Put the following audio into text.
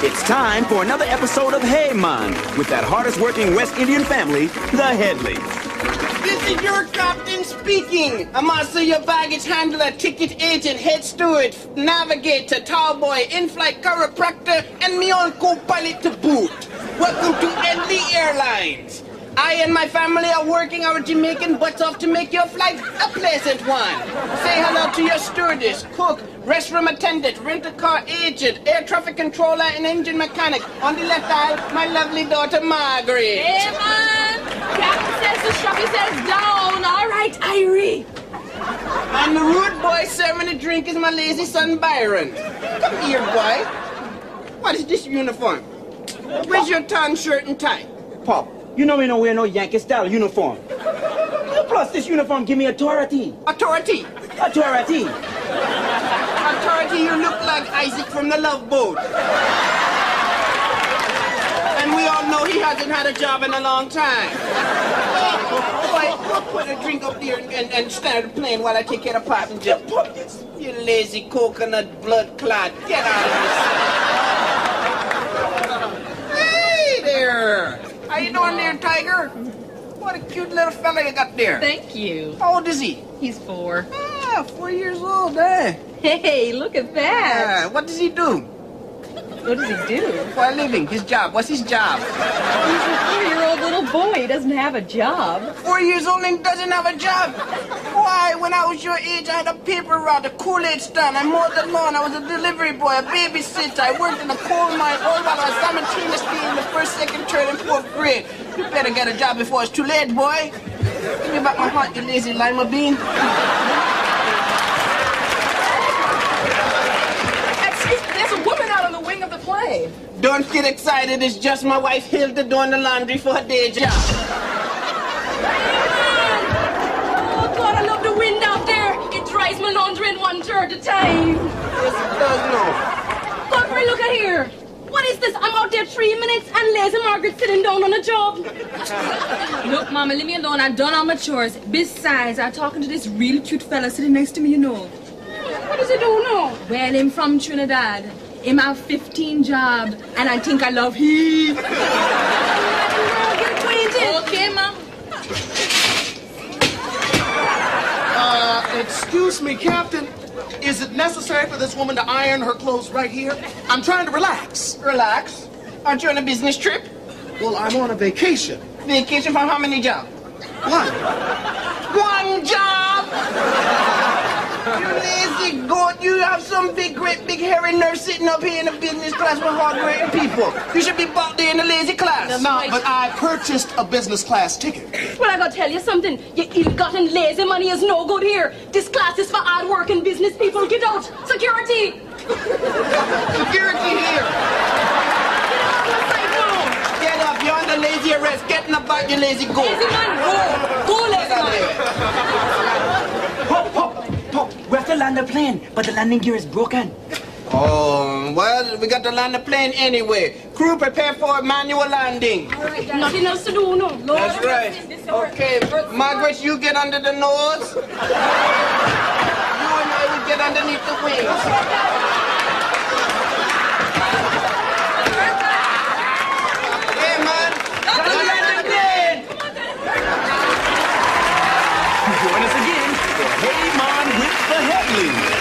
It's time for another episode of Hey Mon with that hardest working West Indian family, the Hedleys. This is your captain speaking. I'm also your baggage handler, ticket agent, head steward, navigator, tall boy, in-flight chiropractor, and me on co-pilot to boot. Welcome to Edley Airlines. I and my family are working our Jamaican butts off to make your flight a pleasant one. Say hello to your stewardess, cook, restroom attendant, rent-a-car agent, air traffic controller, and engine mechanic. On the left aisle, my lovely daughter Margaret. Hey, man! Captain says the shop says down. All right, Irie. And the rude boy serving the drink is my lazy son Byron. Come here, boy. What is this uniform? Where's your tan shirt and tie? Pop, you know me no wear no Yankee style uniform. Plus, this uniform give me authority. Authority. Authority. Authority, you look like Isaac from the Love Boat. And we all know he hasn't had a job in a long time. Oh, boy, put a drink up there and, and, and start playing while I take care of passenger. You lazy coconut blood clot. Get out of this. Hey there. How you doing there, Tiger? What a cute little fella you got there. Thank you. How old is he? He's four. Ah, four years old, eh? Hey, look at that. Ah, what does he do? What does he do? For a living, his job. What's his job? He's a four-year-old little boy. He doesn't have a job. Four years old and doesn't have a job. Why, when I was your age, I had a paper route, a Kool-Aid stand, I mowed the lawn, I was a delivery boy, a babysitter, I worked in a coal mine, all while I was simultaneously in the first, second, third, and fourth grade. You better get a job before it's too late, boy. Give me back my heart, you lazy lima bean. Get excited, it's just my wife Hilda doing the laundry for her day job. Oh, God, I love the wind out there. It dries my laundry in one third at a time. Yes, it does know. Godfrey, look at here. What is this? I'm out there three minutes and lazy Margaret sitting down on a job. Look, Mama, leave me alone. I've done all my chores. Besides, I'm talking to this real cute fella sitting next to me, you know. What does he do now? Well, him from Trinidad. Him my 15 job, and I think I love him. Okay, Mom. Uh, excuse me, Captain. Is it necessary for this woman to iron her clothes right here? I'm trying to relax. Relax. Aren't you on a business trip? Well, I'm on a vacation. Vacation from how many jobs? One. One job! You lazy goat. You have some big, great, big hairy nurse sitting up here in the business class with hard-working people. You should be back there in the lazy class. No, but I purchased a business class ticket. Well, I gotta tell you something. Your ill-gotten lazy money is no good here. This class is for hard-working business people. Get out. Security. Security here. Get up. You're under lazy arrest. Get in the back, you lazy goat. Lazy man. Go, lazy Get out of man. here. Pop, pop, pop. We have to land the plane, but the landing gear is broken. Oh, well, we got to land the plane anyway. Crew, prepare for a manual landing. Nothing else to do, no. Lord, That's right. Okay, Margaret, you get under the nose. You and I will get underneath the wings. Italy.